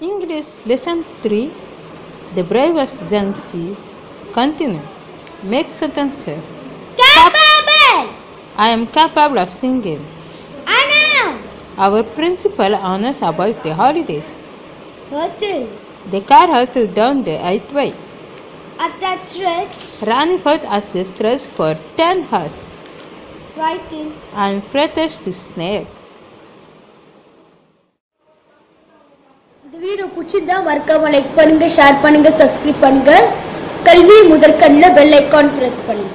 English Lesson 3 The bravest Jhansi. Continue. Make sentences. Capable. I am capable of singing. I am. Our principal honors about the holidays. Hotel. The car hurtled down the highway. At that stretch. Rani fought as the stress for 10 hours. Writing. I am fretted to snake. இந்த video பிடிச்சிருந்தா மறக்காம like பண்ணுங்க share பண்ணுங்க subscribe பண்ணுங்க. கல்வி முதற்கண்ணில் bell icon press பண்ணுங்க.